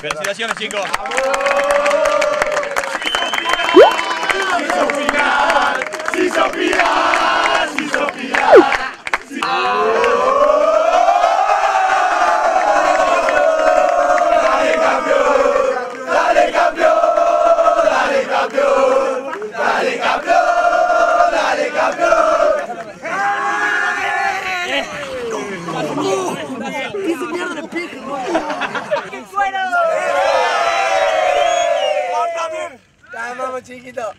felicitaciones, chicos. Vamos chiquito.